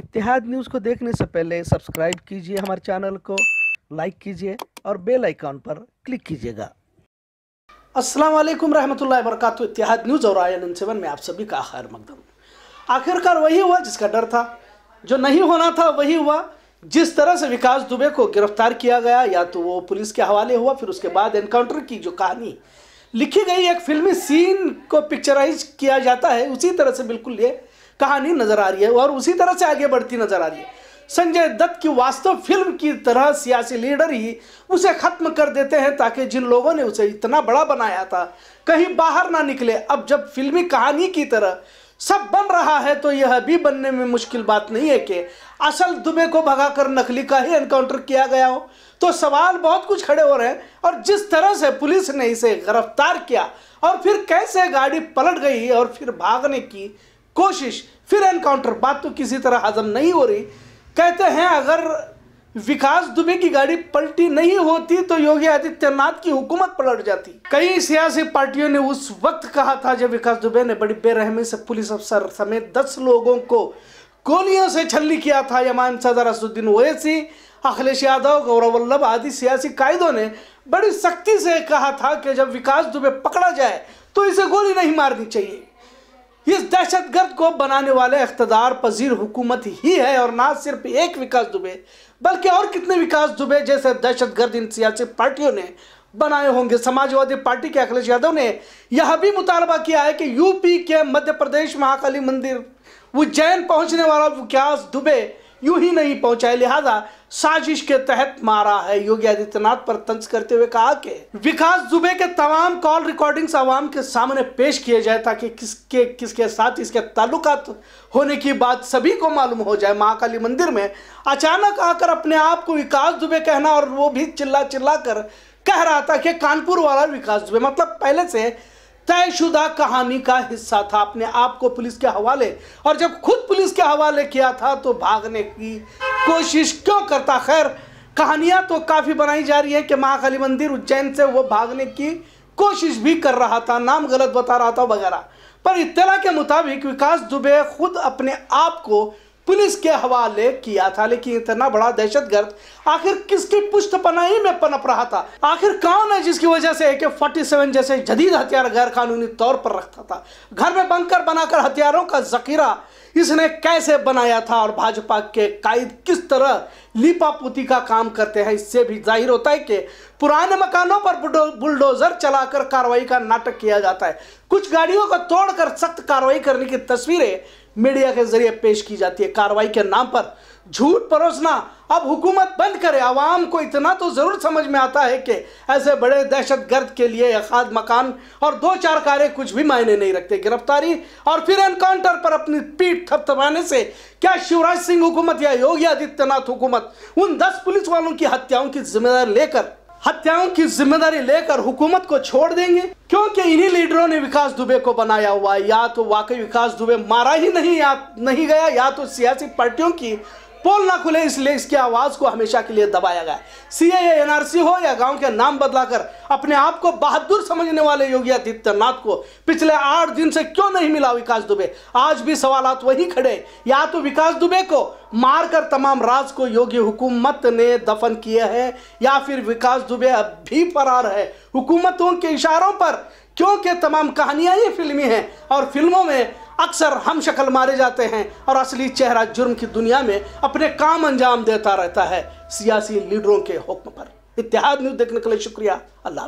इतिहाद news को देखने से पहले सब्सक्राइब कीजिए हमारे चैनल को, लाइक कीजिए और बेल आइकॉन पर क्लिक कीजिएगा। अस्सलाम वालेकुम रहमतुल्लाहि वबरकातुहू। इतिहाद न्यूज़ और आयन सेवन में आप सभी का खैर मकदम। आखिरकार वही हुआ जिसका डर था। जो नहीं होना था वही हुआ। जिस तरह से विकास दुबे को गिरफ़्तार किया गया, या तो वो पुलिस के हवाले हुआ, फिर उसके बाद एनकाउंटर की जो कहानी लिखी गई, एक फिल्मी सीन को पिक्चराइज किया जाता है, उसी तरह से बिल्कुल ये कहानी नज़र आ रही है और उसी तरह से आगे बढ़ती नज़र आ रही है। संजय दत्त की वास्तव फ़िल्म की तरह सियासी लीडर ही उसे खत्म कर देते हैं ताकि जिन लोगों ने उसे इतना बड़ा बनाया था, कहीं बाहर ना निकले। अब जब फिल्मी कहानी की तरह सब बन रहा है तो यह भी बनने में मुश्किल बात नहीं है कि असल दुबे को भगाकर नकली का ही एनकाउंटर किया गया हो। तो सवाल बहुत कुछ खड़े हो रहे हैं और जिस तरह से पुलिस ने इसे गिरफ़्तार किया और फिर कैसे गाड़ी पलट गई और फिर भागने की कोशिश, फिर एनकाउंटर बात तो किसी तरह हजम नहीं हो रही। कहते हैं, अगर विकास दुबे की गाड़ी पलटी नहीं होती तो योगी आदित्यनाथ की हुकूमत पलट जाती। कई सियासी पार्टियों ने उस वक्त कहा था, जब विकास दुबे ने बड़ी बेरहमी से पुलिस अफसर समेत दस लोगों को गोलियों से छल्ली किया था। यमान सदर असुद्दीन ओवैसी, अखिलेश यादव, गौरव वल्लभ आदि सियासी कायदों ने बड़ी सख्ती से कहा था कि जब विकास दुबे पकड़ा जाए तो इसे गोली नहीं मारनी चाहिए। इस दहशतगर्द को बनाने वाले अख्तदार पजीर हुकूमत ही है और ना सिर्फ़ एक विकास दुबे, बल्कि और कितने विकास दुबे जैसे दहशतगर्द इन सियासी पार्टियों ने बनाए होंगे। समाजवादी पार्टी के अखिलेश यादव ने यह भी मुतालबा किया है कि यूपी के मध्य प्रदेश महाकाली मंदिर उज्जैन पहुँचने वाला विकास दुबे यूँ ही नहीं पहुँचाए। लिहाजा साजिश के तहत मारा है। योगी आदित्यनाथ पर तंज करते हुए कहा कि विकास दुबे के तमाम कॉल रिकॉर्डिंग्स आवाम के सामने पेश किए जाए ताकि किसके किसके साथ इसके ताल्लुकात होने की बात सभी को मालूम हो जाए। महाकाली मंदिर में अचानक आकर अपने आप को विकास दुबे कहना और वो भी चिल्ला चिल्ला कर कह रहा था कि कानपुर वाला विकास दुबे मतलब पहले से तयशुदा कहानी का हिस्सा था। अपने आप को पुलिस के हवाले और जब खुद पुलिस के हवाले किया था तो भागने की कोशिश क्यों करता? खैर, कहानियाँ तो काफ़ी बनाई जा रही है कि महाकाली मंदिर उज्जैन से वो भागने की कोशिश भी कर रहा था, नाम गलत बता रहा था वगैरह। पर इतला के मुताबिक विकास दुबे खुद अपने आप को पुलिस के हवाले किया था, लेकिन इतना बड़ा दहशतगर्द आखिर किसकी पुष्ट पनाही में पनप रहा था? आखिर कौन है जिसकी वजह से ए फोर्टी सेवन जैसे जदीद हथियार गैर कानूनी तौर पर रखता था? घर में बंकर बनाकर हथियारों का जखीरा इसने कैसे बनाया था और भाजपा के कायद किस तरह लीपापोती का काम करते हैं? इससे भी ज़ाहिर होता है कि पुराने मकानों पर बुलडोजर चलाकर कार्रवाई का नाटक किया जाता है। कुछ गाड़ियों को तोड़कर सख्त कार्रवाई करने की तस्वीरें मीडिया के ज़रिए पेश की जाती है। कार्रवाई के नाम पर झूठ परोसना अब हुकूमत बंद करे, आवाम को इतना तो ज़रूर समझ में आता है कि ऐसे बड़े दहशत गर्द के लिए खाद मकान और दो चार कारें कुछ भी मायने नहीं रखते। गिरफ्तारी और फिर एनकाउंटर पर अपनी पीठ थपथपाने से क्या शिवराज सिंह हुकूमत या योगी आदित्यनाथ हुकूमत, उन दस पुलिस वालों की हत्याओं की ज़िम्मेदारी लेकर, हत्याओं की ज़िम्मेदारी लेकर हुकूमत को छोड़ देंगे? क्योंकि इन्हीं लीडरों ने विकास दुबे को बनाया हुआ या तो वाकई विकास दुबे मारा ही नहीं, या नहीं गया, या तो सियासी पार्टियों की पोल ना खुले इसलिए इसकी आवाज़ को हमेशा के लिए दबाया गया सी एनआरसी हो या गाँव के नाम बदलाकर अपने आप को बहादुर समझने वाले योगी आदित्यनाथ को पिछले आठ दिन से क्यों नहीं मिला विकास दुबे? आज भी सवाल वही खड़े या तो विकास दुबे को मारकर तमाम राज को योगी हुकूमत ने दफन किए हैं, या फिर विकास दुबे अब भी फरार है। हुकूमतों के इशारों पर, क्योंकि तमाम कहानियाँ ही फिल्मी हैं और फ़िल्मों में अक्सर हम शक्ल मारे जाते हैं और असली चेहरा जुर्म की दुनिया में अपने काम अंजाम देता रहता है सियासी लीडरों के हुक्म पर। इतिहाद न्यूज़ देखने के लिए शुक्रिया। अल्लाह